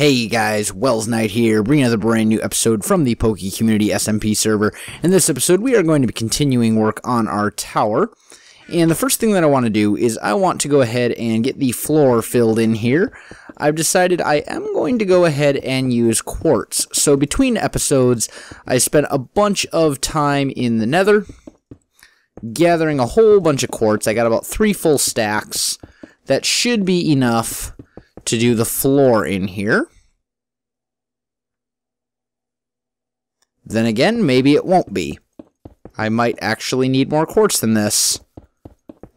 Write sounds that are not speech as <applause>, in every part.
Hey guys, Welsknight here, bringing another brand new episode from the Poke Community SMP server. In this episode, we are going to be continuing work on our tower. And the first thing that I want to do is I want to go ahead and get the floor filled in here. I've decided I am going to go ahead and use quartz. So between episodes, I spent a bunch of time in the nether, gathering a whole bunch of quartz. I got about three full stacks. That should be enough to do the floor in here. Then again, maybe it won't be. I might actually need more quartz than this.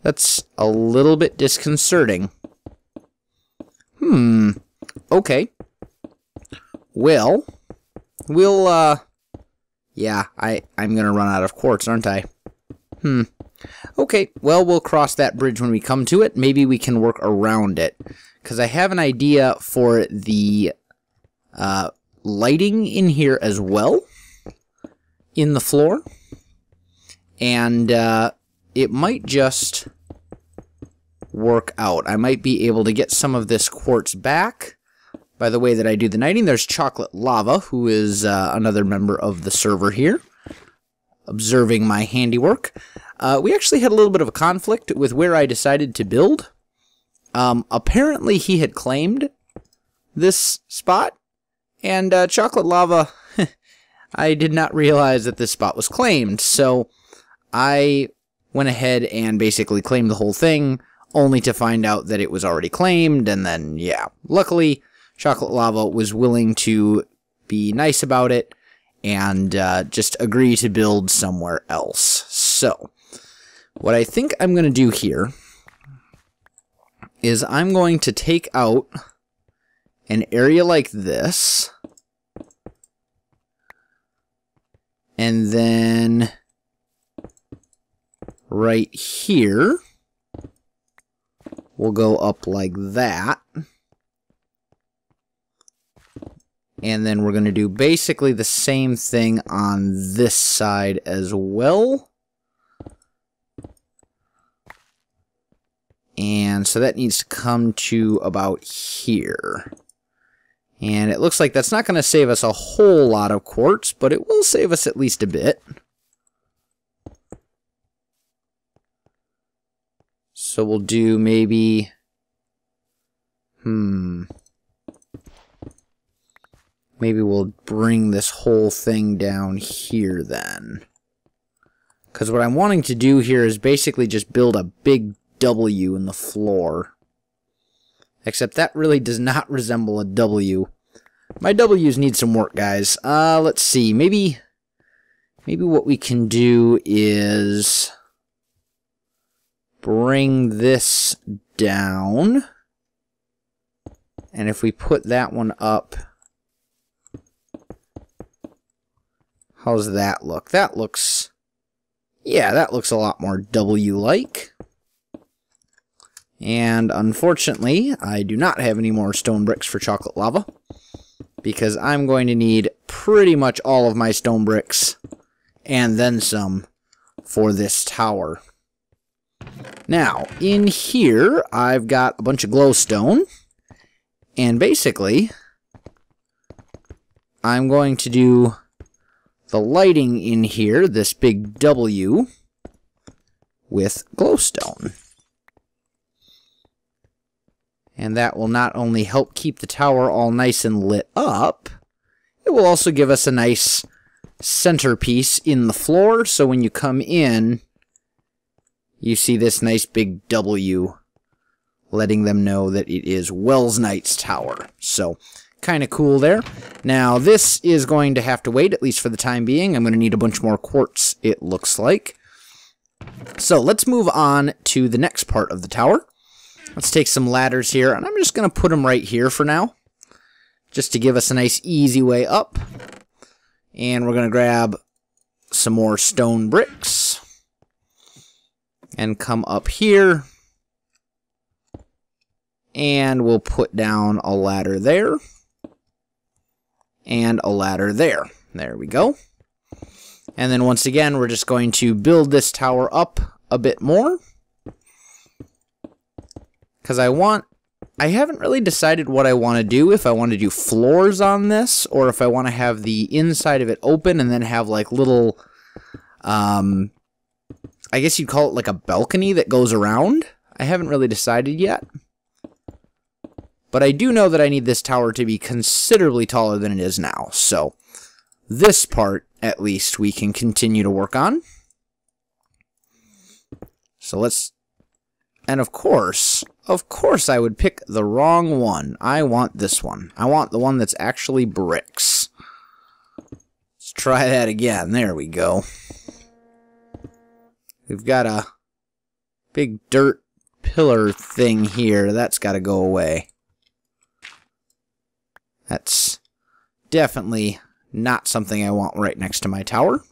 That's a little bit disconcerting. Hmm. Okay. Well, we'll, uh... Yeah, I, I'm gonna run out of quartz, aren't I? Hmm. Okay, well, we'll cross that bridge when we come to it. Maybe we can work around it. Because I have an idea for the uh, lighting in here as well. In the floor. And uh, it might just work out. I might be able to get some of this quartz back by the way that I do the nighting. There's Chocolate Lava, who is uh, another member of the server here, observing my handiwork. Uh, we actually had a little bit of a conflict with where I decided to build. Um, apparently he had claimed this spot, and uh, Chocolate Lava, <laughs> I did not realize that this spot was claimed, so I went ahead and basically claimed the whole thing, only to find out that it was already claimed, and then, yeah. Luckily, Chocolate Lava was willing to be nice about it, and uh, just agree to build somewhere else. So, what I think I'm going to do here is I'm going to take out an area like this. And then right here, we'll go up like that. And then we're going to do basically the same thing on this side as well. And so that needs to come to about here. And it looks like that's not going to save us a whole lot of quartz, but it will save us at least a bit. So we'll do maybe... Hmm... Maybe we'll bring this whole thing down here then. Because what I'm wanting to do here is basically just build a big W in the floor. Except that really does not resemble a W. My W's need some work, guys. Uh, let's see. Maybe, maybe what we can do is bring this down. And if we put that one up, how's that look? That looks, yeah, that looks a lot more W-like. And unfortunately, I do not have any more stone bricks for chocolate lava. Because I'm going to need pretty much all of my stone bricks and then some for this tower. Now, in here, I've got a bunch of glowstone. And basically, I'm going to do the lighting in here, this big W, with glowstone. And that will not only help keep the tower all nice and lit up, it will also give us a nice centerpiece in the floor, so when you come in, you see this nice big W letting them know that it is Welsknight's tower. So, kind of cool there. Now, this is going to have to wait, at least for the time being. I'm going to need a bunch more quartz, it looks like. So, let's move on to the next part of the tower. Let's take some ladders here, and I'm just going to put them right here for now. Just to give us a nice easy way up. And we're going to grab some more stone bricks. And come up here. And we'll put down a ladder there. And a ladder there. There we go. And then once again, we're just going to build this tower up a bit more because I want I haven't really decided what I want to do, if I want to do floors on this, or if I want to have the inside of it open and then have like little, um, I guess you'd call it like a balcony that goes around. I haven't really decided yet. But I do know that I need this tower to be considerably taller than it is now, so this part, at least, we can continue to work on. So let's... And of course, of course I would pick the wrong one. I want this one. I want the one that's actually bricks. Let's try that again. There we go. We've got a big dirt pillar thing here. That's got to go away. That's definitely not something I want right next to my tower.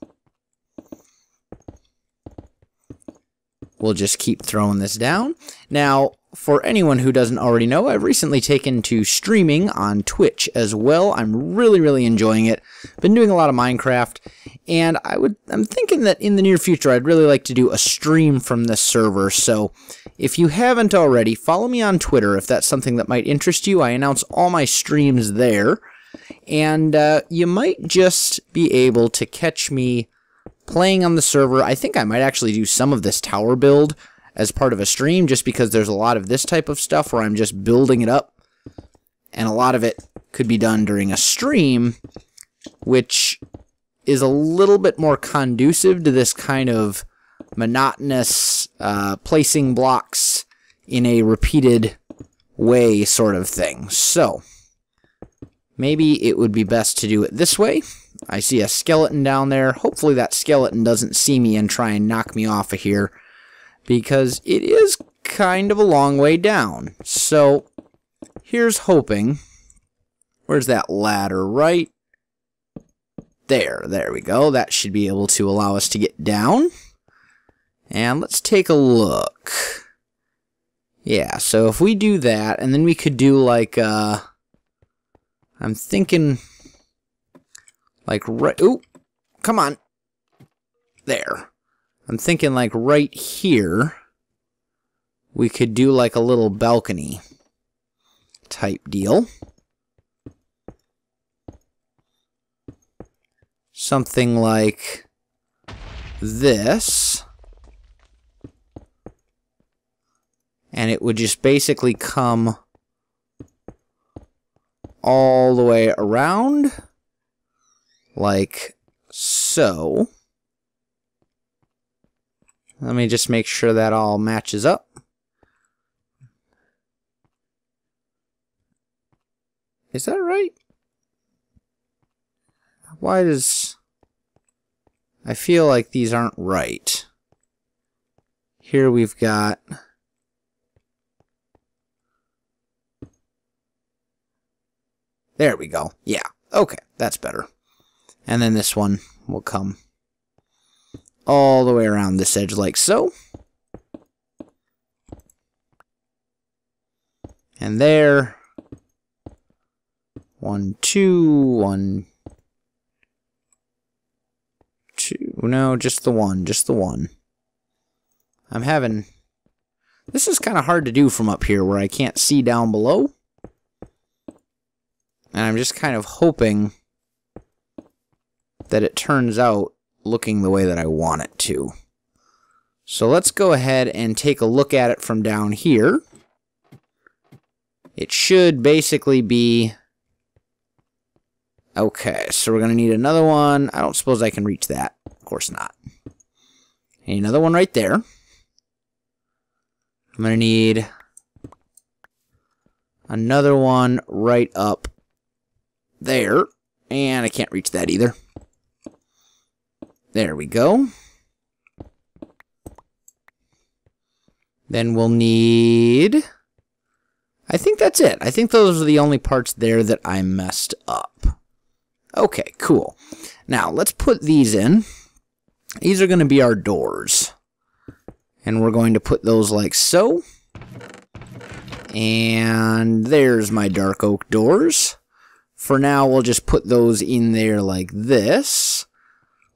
We'll just keep throwing this down. Now, for anyone who doesn't already know, I've recently taken to streaming on Twitch as well. I'm really, really enjoying it. Been doing a lot of Minecraft, and I would I'm thinking that in the near future I'd really like to do a stream from this server. So, if you haven't already, follow me on Twitter if that's something that might interest you. I announce all my streams there, and uh, you might just be able to catch me playing on the server. I think I might actually do some of this tower build as part of a stream just because there's a lot of this type of stuff where I'm just building it up. And a lot of it could be done during a stream, which is a little bit more conducive to this kind of monotonous uh, placing blocks in a repeated way sort of thing. So, maybe it would be best to do it this way. I see a skeleton down there. Hopefully that skeleton doesn't see me and try and knock me off of here. Because it is kind of a long way down. So, here's hoping. Where's that ladder? Right there. There we go. That should be able to allow us to get down. And let's take a look. Yeah, so if we do that, and then we could do like, uh... I'm thinking like right, ooh, come on. There. I'm thinking like right here, we could do like a little balcony type deal. Something like this. And it would just basically come all the way around like so. Let me just make sure that all matches up. Is that right? Why does... I feel like these aren't right. Here we've got... There we go. Yeah. Okay, that's better. And then this one will come all the way around this edge like so. And there. One, two, one, two. No, just the one, just the one. I'm having... This is kind of hard to do from up here where I can't see down below. And I'm just kind of hoping that it turns out looking the way that I want it to. So let's go ahead and take a look at it from down here. It should basically be... Okay, so we're going to need another one. I don't suppose I can reach that. Of course not. another one right there. I'm going to need another one right up there. And I can't reach that either. There we go. Then we'll need... I think that's it. I think those are the only parts there that I messed up. Okay, cool. Now, let's put these in. These are going to be our doors. And we're going to put those like so. And there's my dark oak doors. For now, we'll just put those in there like this.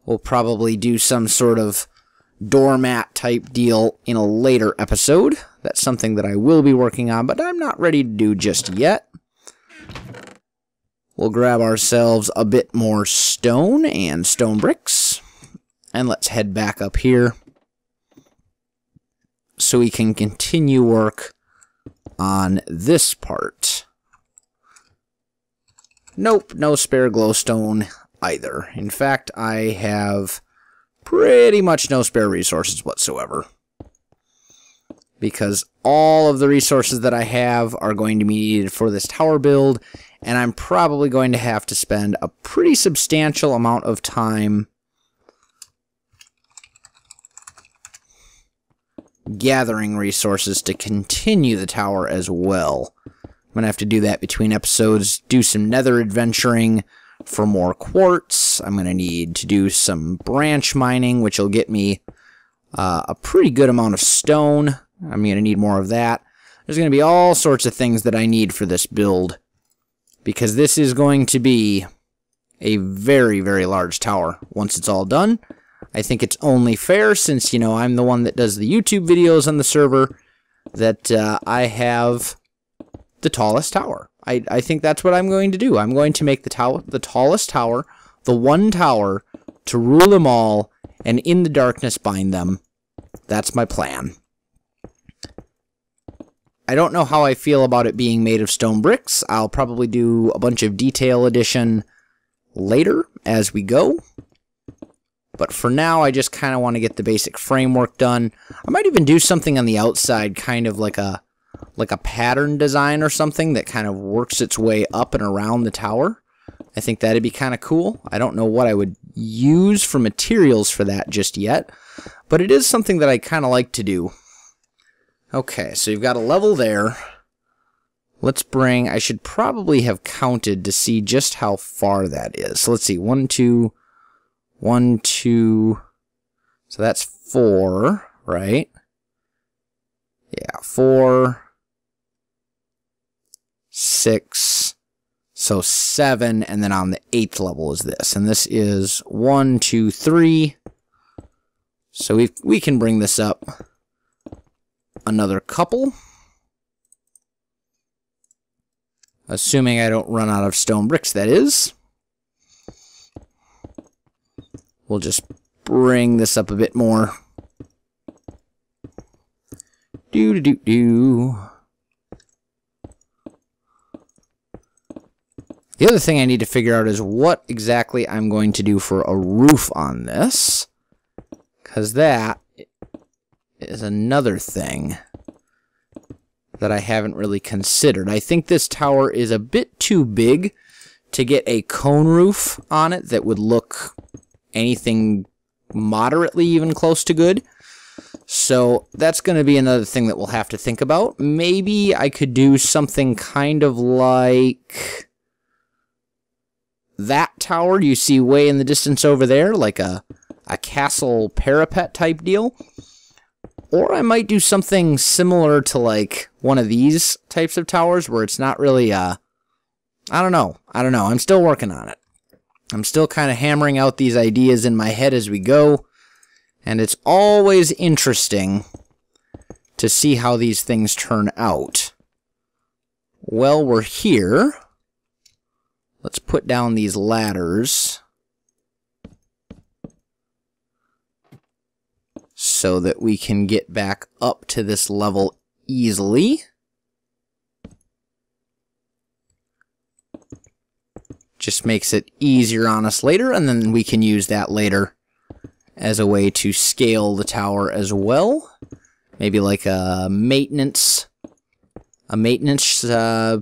We'll probably do some sort of doormat type deal in a later episode. That's something that I will be working on, but I'm not ready to do just yet. We'll grab ourselves a bit more stone and stone bricks. And let's head back up here so we can continue work on this part. Nope, no spare glowstone either. In fact, I have pretty much no spare resources whatsoever. Because all of the resources that I have are going to be needed for this tower build, and I'm probably going to have to spend a pretty substantial amount of time gathering resources to continue the tower as well. I'm going to have to do that between episodes, do some nether adventuring for more quartz. I'm going to need to do some branch mining, which will get me uh, a pretty good amount of stone. I'm going to need more of that. There's going to be all sorts of things that I need for this build because this is going to be a very, very large tower once it's all done. I think it's only fair since, you know, I'm the one that does the YouTube videos on the server that uh, I have the tallest tower. I, I think that's what I'm going to do. I'm going to make the tower the tallest tower, the one tower to rule them all and in the darkness bind them. That's my plan. I don't know how I feel about it being made of stone bricks. I'll probably do a bunch of detail addition later as we go. But for now, I just kind of want to get the basic framework done. I might even do something on the outside, kind of like a like a pattern design or something that kind of works its way up and around the tower. I think that'd be kind of cool. I don't know what I would use for materials for that just yet, but it is something that I kind of like to do. Okay, so you've got a level there. Let's bring, I should probably have counted to see just how far that is. So let's see, one, two, one, two. So that's four, right? Yeah, four, six, so seven, and then on the eighth level is this. And this is one, two, three. So we we can bring this up another couple. Assuming I don't run out of stone bricks, that is. We'll just bring this up a bit more. Do do do do. The other thing I need to figure out is what exactly I'm going to do for a roof on this. Because that is another thing that I haven't really considered. I think this tower is a bit too big to get a cone roof on it that would look anything moderately even close to good. So that's going to be another thing that we'll have to think about. Maybe I could do something kind of like that tower you see way in the distance over there, like a, a castle parapet type deal. Or I might do something similar to like one of these types of towers where it's not really, uh, I don't know. I don't know. I'm still working on it. I'm still kind of hammering out these ideas in my head as we go, and it's always interesting to see how these things turn out. Well, we're here. Let's put down these ladders so that we can get back up to this level easily. Just makes it easier on us later, and then we can use that later as a way to scale the tower as well. Maybe like a maintenance, a maintenance, uh,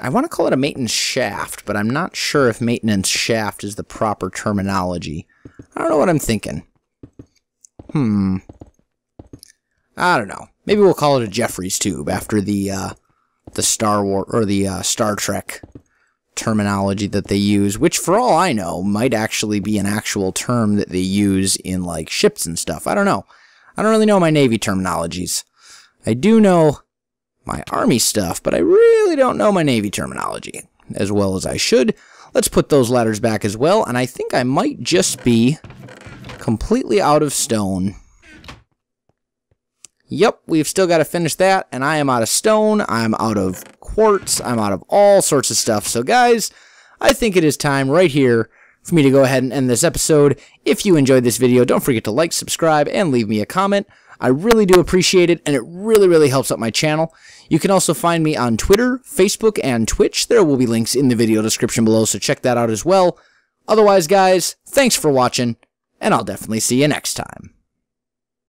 I want to call it a maintenance shaft, but I'm not sure if maintenance shaft is the proper terminology. I don't know what I'm thinking. Hmm. I don't know. Maybe we'll call it a Jefferies tube after the, uh, the Star War or the uh, Star Trek terminology that they use, which for all I know might actually be an actual term that they use in like ships and stuff. I don't know. I don't really know my Navy terminologies. I do know my Army stuff, but I really don't know my Navy terminology as well as I should. Let's put those ladders back as well, and I think I might just be completely out of stone. Yep, we've still got to finish that, and I am out of stone, I'm out of quartz, I'm out of all sorts of stuff. So guys, I think it is time right here for me to go ahead and end this episode. If you enjoyed this video, don't forget to like, subscribe, and leave me a comment. I really do appreciate it, and it really, really helps out my channel. You can also find me on Twitter, Facebook, and Twitch. There will be links in the video description below, so check that out as well. Otherwise, guys, thanks for watching, and I'll definitely see you next time.